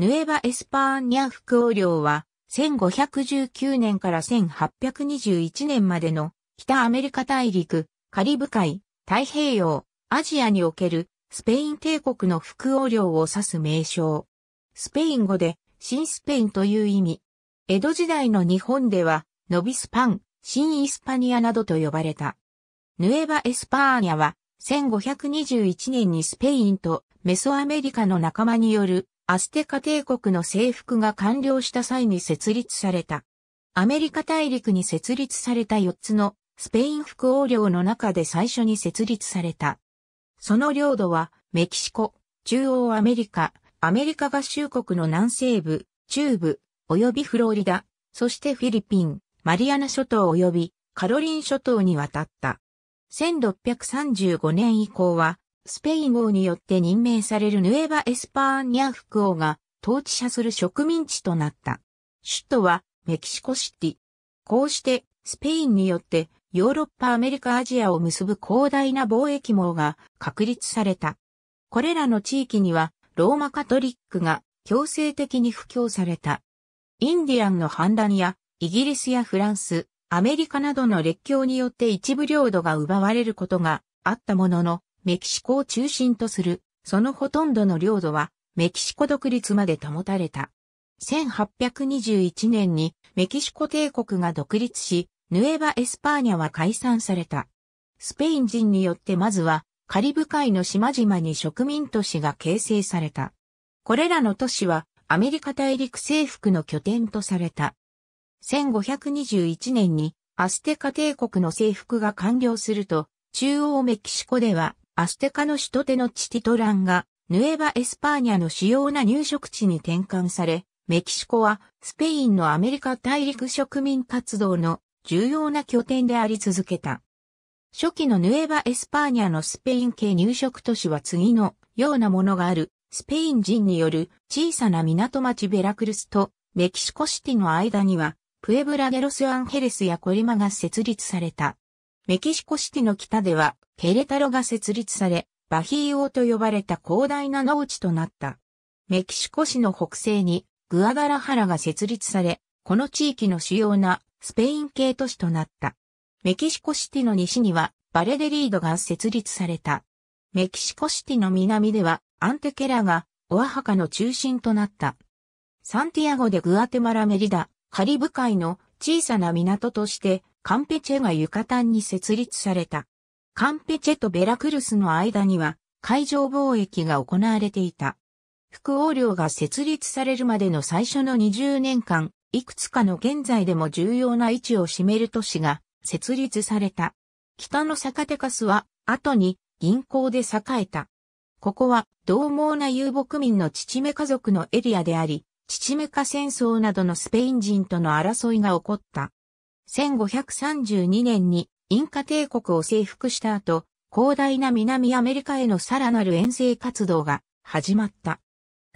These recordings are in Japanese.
ヌエバ・エスパーニャ副王領は、1519年から1821年までの北アメリカ大陸、カリブ海、太平洋、アジアにおけるスペイン帝国の副王領を指す名称。スペイン語で新スペインという意味。江戸時代の日本では、ノビスパン、新イスパニアなどと呼ばれた。ヌエバ・エスパーニャは、1521年にスペインとメソアメリカの仲間によるアステカ帝国の征服が完了した際に設立された。アメリカ大陸に設立された4つのスペイン副王領の中で最初に設立された。その領土はメキシコ、中央アメリカ、アメリカ合衆国の南西部、中部、及びフロリダ、そしてフィリピン、マリアナ諸島及びカロリン諸島に渡った。1635年以降は、スペイン王によって任命されるヌエバ・エスパーニャ副王が統治者する植民地となった。首都はメキシコシティ。こうしてスペインによってヨーロッパ、アメリカ、アジアを結ぶ広大な貿易網が確立された。これらの地域にはローマカトリックが強制的に布教された。インディアンの反乱やイギリスやフランス、アメリカなどの列強によって一部領土が奪われることがあったものの、メキシコを中心とする、そのほとんどの領土はメキシコ独立まで保たれた。1821年にメキシコ帝国が独立し、ヌエバ・エスパーニャは解散された。スペイン人によってまずはカリブ海の島々に植民都市が形成された。これらの都市はアメリカ大陸征服の拠点とされた。1521年にアステカ帝国の征服が完了すると、中央メキシコではアステカの首都テノチティトランがヌエバ・エスパーニャの主要な入植地に転換され、メキシコはスペインのアメリカ大陸植民活動の重要な拠点であり続けた。初期のヌエバ・エスパーニャのスペイン系入植都市は次のようなものがあるスペイン人による小さな港町ベラクルスとメキシコシティの間にはプエブラデロスアンヘレスやコリマが設立された。メキシコシティの北ではケレタロが設立され、バヒーオと呼ばれた広大な農地となった。メキシコ市の北西にグアダラハラが設立され、この地域の主要なスペイン系都市となった。メキシコシティの西にはバレデリードが設立された。メキシコシティの南ではアンテケラがオアハカの中心となった。サンティアゴでグアテマラメリダ、カリブ海の小さな港としてカンペチェがユカタンに設立された。カンペチェとベラクルスの間には海上貿易が行われていた。副王領が設立されるまでの最初の20年間、いくつかの現在でも重要な位置を占める都市が設立された。北のサカテカスは後に銀鉱で栄えた。ここは獰猛な遊牧民のチチメカ族のエリアであり、チチメカ戦争などのスペイン人との争いが起こった。1532年にインカ帝国を征服した後、広大な南アメリカへのさらなる遠征活動が始まった。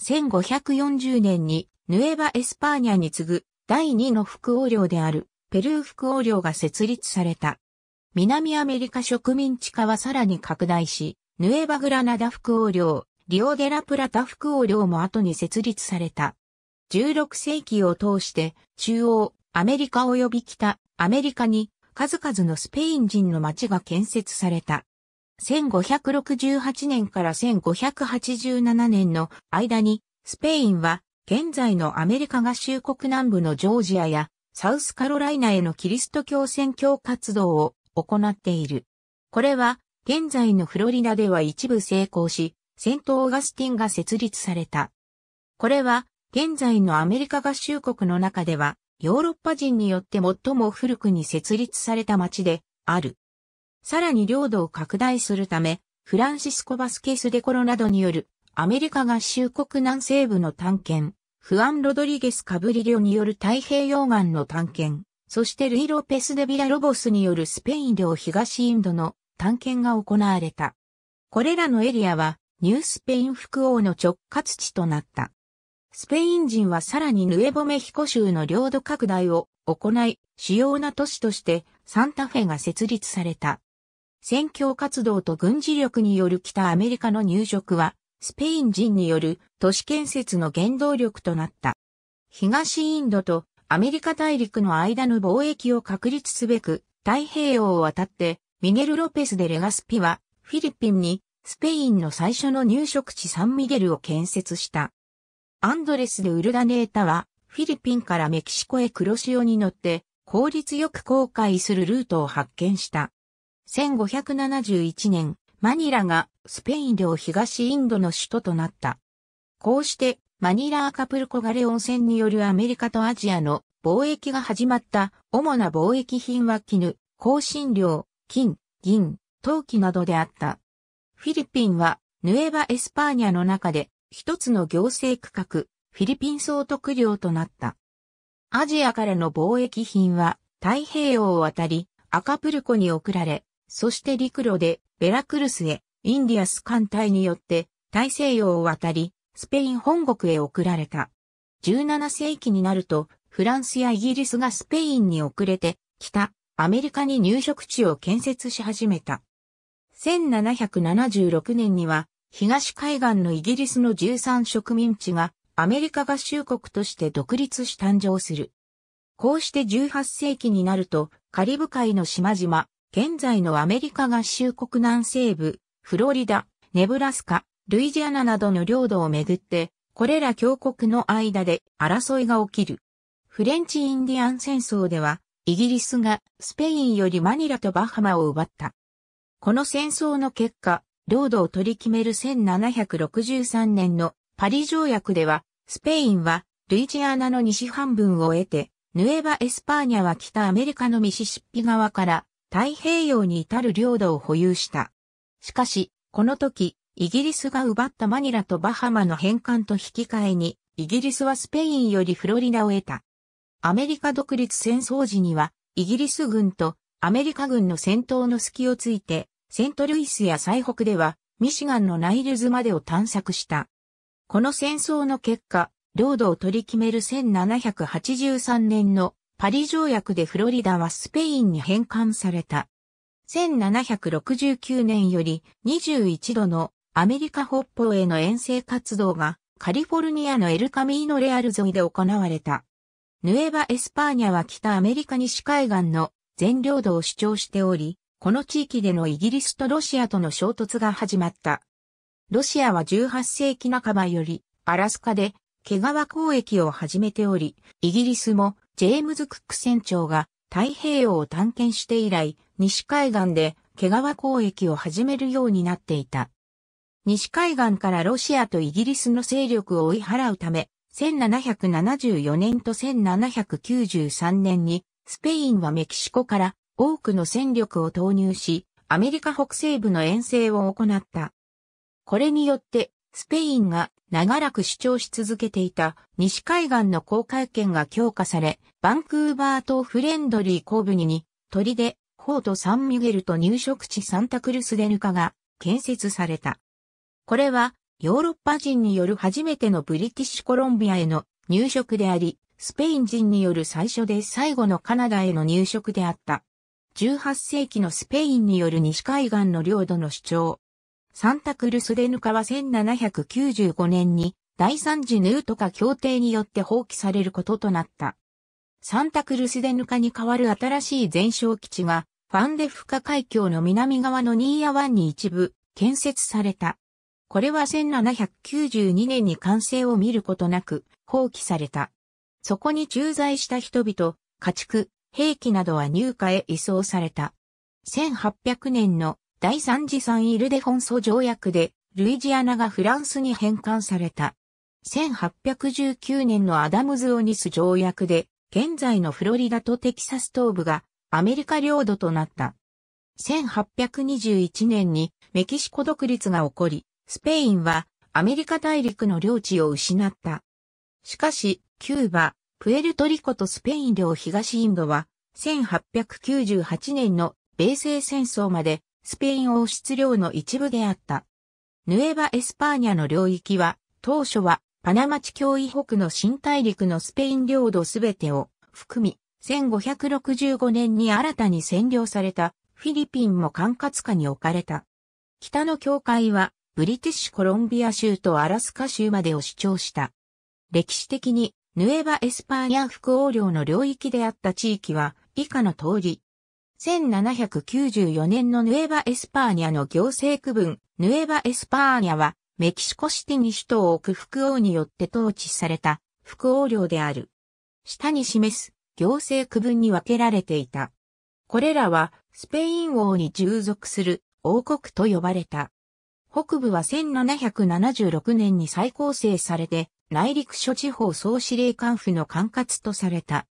1540年にヌエバ・エスパーニャに次ぐ第2の副王領であるペルー副王領が設立された。南アメリカ植民地化はさらに拡大し、ヌエバグラナダ副王領、リオデラプラタ副王領も後に設立された。16世紀を通して中央、アメリカ及び北、アメリカに数々のスペイン人の町が建設された。1568年から1587年の間にスペインは現在のアメリカ合衆国南部のジョージアやサウスカロライナへのキリスト教宣教活動を行っている。これは現在のフロリダでは一部成功し、セントオーガスティンが設立された。これは、現在のアメリカ合衆国の中では、ヨーロッパ人によって最も古くに設立された町である。さらに領土を拡大するため、フランシスコ・バスケス・デコロなどによるアメリカ合衆国南西部の探検、フアン・ロドリゲス・カブリリョによる太平洋岸の探検、そしてルイ・ロペス・デ・ビラ・ロボスによるスペイン領東インドの探検が行われた。これらのエリアはニュースペイン副王の直轄地となった。スペイン人はさらにヌエボメヒコ州の領土拡大を行い、主要な都市としてサンタフェが設立された。宣教活動と軍事力による北アメリカの入植はスペイン人による都市建設の原動力となった。東インドとアメリカ大陸の間の貿易を確立すべく太平洋を渡ってミゲル・ロペス・デ・レガスピはフィリピンにスペインの最初の入植地サンミゲルを建設した。アンドレス・でウルダネータはフィリピンからメキシコへ黒潮に乗って効率よく航海するルートを発見した。1571年、マニラがスペイン領東インドの首都となった。こうしてマニラ・アカプルコガレ温泉によるアメリカとアジアの貿易が始まった主な貿易品は絹、香辛料、金、銀、陶器などであった。フィリピンはヌエバ・エスパーニャの中で一つの行政区画、フィリピン総督領となった。アジアからの貿易品は太平洋を渡り、アカプルコに送られ、そして陸路でベラクルスへインディアス艦隊によって大西洋を渡り、スペイン本国へ送られた。17世紀になると、フランスやイギリスがスペインに遅れて、北、アメリカに入植地を建設し始めた。1776年には、東海岸のイギリスの13植民地がアメリカ合衆国として独立し誕生する。こうして18世紀になると、カリブ海の島々、現在のアメリカ合衆国南西部、フロリダ、ネブラスカ、ルイジアナなどの領土をめぐって、これら強国の間で争いが起きる。フレンチ・インディアン戦争では、イギリスがスペインよりマニラとバハマを奪った。この戦争の結果、領土を取り決める1763年のパリ条約では、スペインはルイジアナの西半分を得て、ヌエバ・エスパーニャは北アメリカのミシシッピ川から太平洋に至る領土を保有した。しかし、この時、イギリスが奪ったマニラとバハマの返還と引き換えに、イギリスはスペインよりフロリダを得た。アメリカ独立戦争時には、イギリス軍とアメリカ軍の戦闘の隙をついて、セントルイスや最北では、ミシガンのナイルズまでを探索した。この戦争の結果、領土を取り決める1783年のパリ条約でフロリダはスペインに返還された。1769年より21度のアメリカ北方への遠征活動がカリフォルニアのエルカミーノレアル沿いで行われた。ヌエバ・エスパーニャは北アメリカ西海岸の全領土を主張しており、この地域でのイギリスとロシアとの衝突が始まった。ロシアは18世紀半ばよりアラスカで毛皮交易を始めており、イギリスもジェームズ・クック船長が太平洋を探検して以来、西海岸で毛皮交易を始めるようになっていた。西海岸からロシアとイギリスの勢力を追い払うため、1774年と1793年にスペインはメキシコから多くの戦力を投入し、アメリカ北西部の遠征を行った。これによって、スペインが長らく主張し続けていた西海岸の航海権が強化され、バンクーバー島フレンドリー後部に、鳥で、フォートサンミュゲルと入植地サンタクルスデヌカが建設された。これはヨーロッパ人による初めてのブリティッシュコロンビアへの入植であり、スペイン人による最初で最後のカナダへの入植であった。18世紀のスペインによる西海岸の領土の主張。サンタクルスデヌカは1795年に第三次ヌートカ協定によって放棄されることとなった。サンタクルスデヌカに代わる新しい全焼基地がファンデフカ海峡の南側のニーヤ湾に一部建設された。これは1792年に完成を見ることなく放棄された。そこに駐在した人々、家畜、兵器などは入荷へ移送された。1800年の第三次サンイルデフォンソ条約で、ルイジアナがフランスに返還された。1819年のアダムズ・オニス条約で、現在のフロリダとテキサス東部がアメリカ領土となった。1821年にメキシコ独立が起こり、スペインはアメリカ大陸の領地を失った。しかし、キューバ、プエルトリコとスペイン領東インドは、1898年の米西戦争までスペイン王室領の一部であった。ヌエバ・エスパーニャの領域は、当初はパナマ地峡以北の新大陸のスペイン領土すべてを含み、1565年に新たに占領されたフィリピンも管轄下に置かれた。北の境界はブリティッシュコロンビア州とアラスカ州までを主張した。歴史的にヌエバ・エスパーニャ副王領の領域であった地域は以下の通り。1794年のヌエバ・エスパーニャの行政区分、ヌエバ・エスパーニャはメキシコシティに首都を置く副王によって統治された副王領である。下に示す行政区分に分けられていた。これらはスペイン王に従属する王国と呼ばれた。北部は1776年に再構成されて内陸諸地方総司令官府の管轄とされた。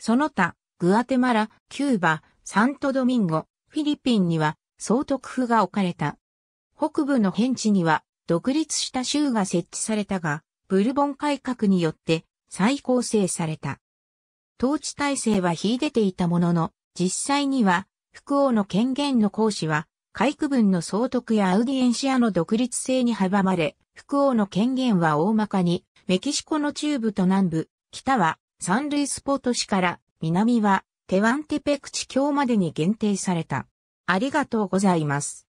その他、グアテマラ、キューバ、サントドミンゴ、フィリピンには総督府が置かれた。北部の辺地には独立した州が設置されたが、ブルボン改革によって再構成された。統治体制は秀でていたものの、実際には、副王の権限の行使は、海区分の総督やアウディエンシアの独立性に阻まれ、副王の権限は大まかに、メキシコの中部と南部、北はサンルイスポート市から、南はテワンテペク地境までに限定された。ありがとうございます。